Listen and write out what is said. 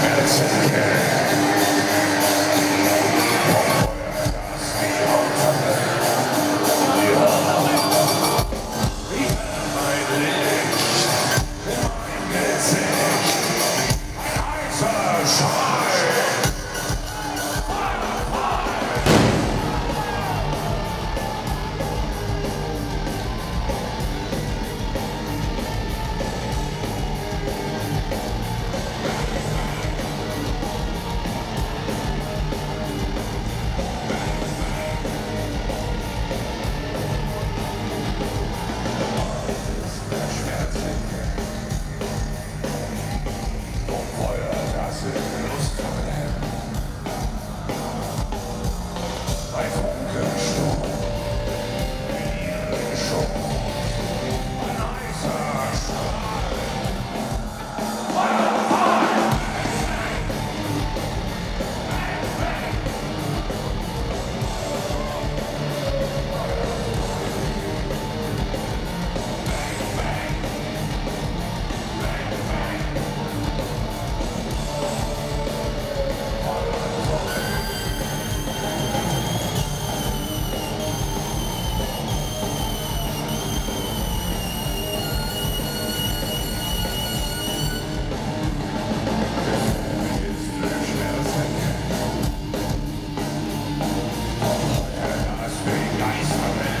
Kennen. Castle. Big nice.